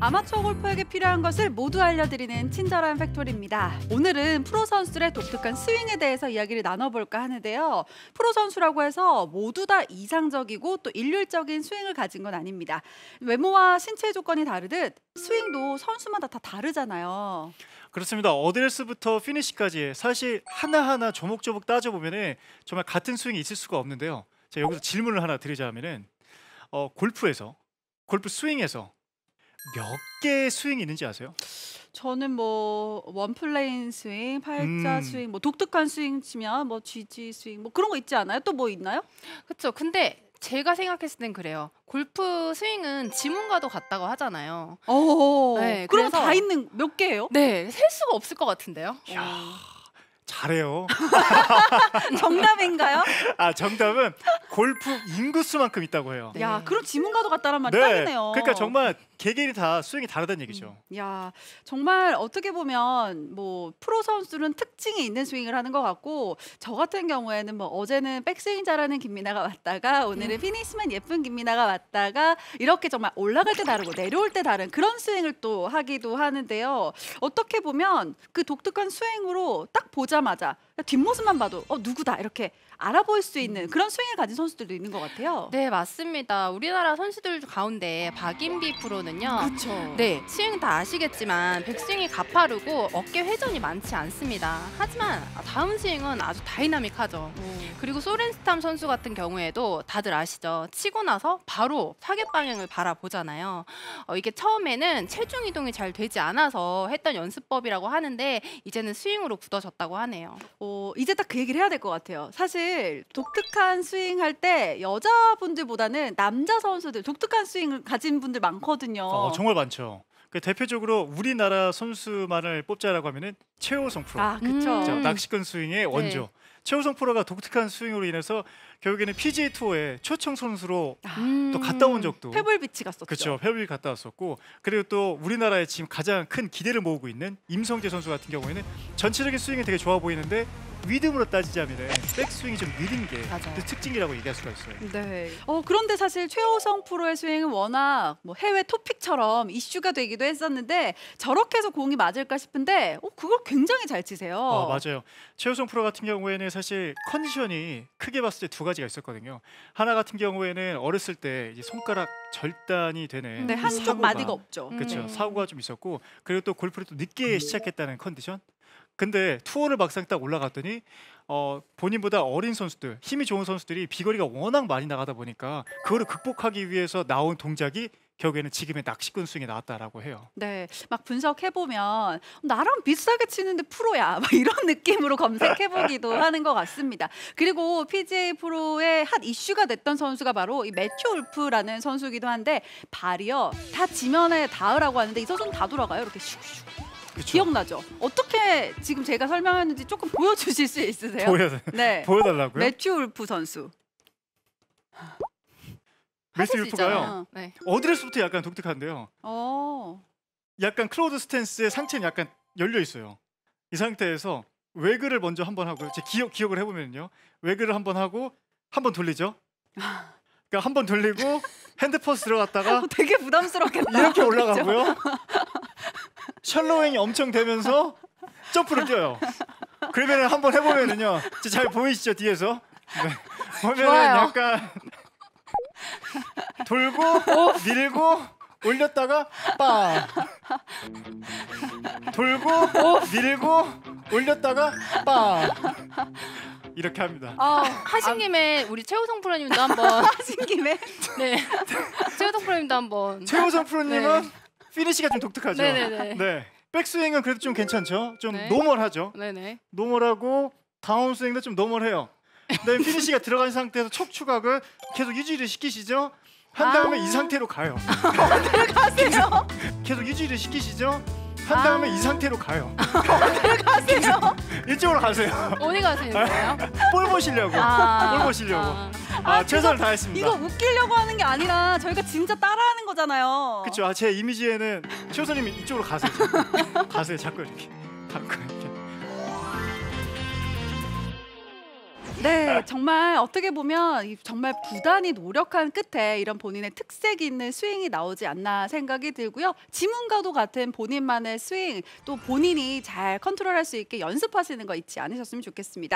아마추어 골퍼에게 필요한 것을 모두 알려드리는 친절한 팩토리입니다. 오늘은 프로 선수들의 독특한 스윙에 대해서 이야기를 나눠볼까 하는데요. 프로 선수라고 해서 모두 다 이상적이고 또 일률적인 스윙을 가진 건 아닙니다. 외모와 신체 조건이 다르듯 스윙도 선수마다 다 다르잖아요. 그렇습니다. 어드레스부터 피니시까지 사실 하나하나 조목조목 따져보면 정말 같은 스윙이 있을 수가 없는데요. 자, 여기서 질문을 하나 드리자면은 어, 골프에서 골프 스윙에서 몇 개의 스윙이 있는지 아세요? 저는 뭐 one plane 스윙, 팔자 음. 스윙, 뭐 독특한 스윙 치면 뭐 GG 스윙 뭐 그런 거 있지 않아요? 또 뭐 있나요? 그렇죠. 근데 제가 생각했을 땐 그래요. 골프 스윙은 지문과도 같다고 하잖아요. 오, 네, 그럼 다 있는 몇 개예요? 네, 셀 수가 없을 것 같은데요. 이야, 잘해요. 정답인가요? 아 정답은 골프 인구수만큼 있다고 해요. 네. 야, 그럼 지문과도 같다란 말이 딱이네요. 그러니까 정말 개개인이 다 스윙이 다르다는 얘기죠. 야, 정말 어떻게 보면 뭐 프로 선수는 특징이 있는 스윙을 하는 것 같고 저 같은 경우에는 뭐 어제는 백스윙 잘하는 김민아가 왔다가 오늘은 피니시만 예쁜 김민아가 왔다가 이렇게 정말 올라갈 때 다르고 내려올 때 다른 그런 스윙을 또 하기도 하는데요. 어떻게 보면 그 독특한 스윙으로 딱 보자 마자 뒷모습만 봐도 어 누구다? 이렇게 알아볼 수 있는 그런 스윙을 가진 선수들도 있는 것 같아요. 네, 맞습니다. 우리나라 선수들 가운데 박인비 프로는요. 그렇죠. 네, 스윙 다 아시겠지만 백스윙이 가파르고 어깨 회전이 많지 않습니다. 하지만 다음 스윙은 아주 다이나믹하죠. 그리고 소렌스탐 선수 같은 경우에도 다들 아시죠? 치고 나서 바로 타겟 방향을 바라보잖아요. 어, 이게 처음에는 체중 이동이 잘 되지 않아서 했던 연습법이라고 하는데 이제는 스윙으로 굳어졌다고 하네요. 어, 이제 딱 그 얘기를 해야 될 것 같아요. 사실 독특한 스윙 할 때 여자분들보다는 남자 선수들 독특한 스윙을 가진 분들 많거든요. 어, 정말 많죠. 그 대표적으로 우리나라 선수만을 뽑자라고 하면은 최호성 프로. 아, 그렇죠. 음. 자, 낚시꾼 스윙의 원조. 최호성 프로가 독특한 스윙으로 인해서 결국에는 PGA 투어에 초청 선수로 음. 또 갔다 온 적도 페블 비치 갔었죠. 그렇죠. 페블 갔다 왔었고 그리고 또 우리나라에 지금 가장 큰 기대를 모으고 있는 임성재 선수 같은 경우에는 전체적인 스윙이 되게 좋아 보이는데 리듬으로 따지자면 백스윙이 좀 느린 게. 그 특징이라고 얘기할 수가 있어요. 네. 어 그런데 사실 최호성 프로의 스윙은 워낙 뭐 해외 토픽처럼 이슈가 되기도 했었는데 저렇게 해서 공이 맞을까 싶은데 어 그걸 굉장히 잘 치세요. 어, 맞아요. 최우성 프로 같은 경우에는 사실 컨디션이 크게 봤을 때 두 가지가 있었거든요. 하나 같은 경우에는 어렸을 때 이제 손가락 절단이 되는 네, 그 한쪽 사고가- 마디가 없죠. 그렇죠. 음. 사고가 좀 있었고 그리고 또 골프를 또 늦게 시작했다는 컨디션. 근데 투어를 막상 딱 올라갔더니 어, 본인보다 어린 선수들, 힘이 좋은 선수들이 비거리가 워낙 많이 나가다 보니까 그거를 극복하기 위해서 나온 동작이 결국에는 지금의 낚시꾼 스윙이 나왔다라고 해요. 네, 막 분석해 보면 나랑 비슷하게 치는데 프로야, 막 이런 느낌으로 검색해 보기도 하는 것 같습니다. 그리고 PGA 프로의 핫 이슈가 됐던 선수가 바로 이 매튜 울프라는 선수이기도 한데 발이요 다 지면에 닿으라고 하는데 이 선수는 다 돌아가요, 이렇게 슉슉. 그렇죠. 기억나죠? 어떻게 지금 제가 설명했는지 조금 보여주실 수 있으세요? 보여 네, 보여달라고요? 매튜 울프 선수. 매튜 울프가요. 있잖아요. 네. 어드레스부터 약간 독특한데요. 어, 약간 closed 스탠스에 상체는 약간 열려 있어요. 이 상태에서 waggle을 먼저 한번 하고요. 제 기억 기억을 해보면요. waggle을 한번 하고 한 번 돌리죠. 그러니까 한 번 돌리고 hand first 들어갔다가 어, 되게 부담스럽겠다. 이렇게 올라가고요. 샬로잉이 엄청 되면서 점프를 뛰어요. 그러면 한번 해보면은요. 잘 보이시죠 뒤에서? 네. 보면은 좋아요. 약간 돌고 밀고 올렸다가 빠 돌고 밀고 올렸다가 빠 이렇게 합니다. 아, 하신 김에 우리 최우성 프로님도 한번 하신 김에 네. 최호성 프로님도 한번 최호성 프로님은 피니시가 좀 독특하죠. 네네네. 네. 백스윙은 그래도 좀 괜찮죠. 좀 네. normal하죠. 네네. normal하고 다운스윙도 좀 normal해요. 그다음에 피니시가 들어간 상태에서 척추각을 계속 유지를 시키시죠. 한 다음에 아. 이 상태로 가요. 가세요. 계속 유지를 시키시죠. 한 다음에 아. 이 상태로 가요. 가세요. 이쪽으로 가세요. 어디 가시는 거예요? 볼 보시려고. 아. 볼 보시려고. 아. 아, 최선을 다했습니다. 이거 웃기려고 하는 게 아니라 저희가 진짜 따라하는 거잖아요. 그렇죠. 아, 제 이미지에는 최호선님이 이쪽으로 가세요. 가세요. 자꾸 이렇게. 자꾸 이렇게. 네, 정말 어떻게 보면 이 정말 부단히 노력한 끝에 이런 본인의 특색 있는 스윙이 나오지 않나 생각이 들고요. 지문과도 같은 본인만의 스윙 또 본인이 잘 컨트롤할 수 있게 연습하시는 거 잊지 않으셨으면 좋겠습니다.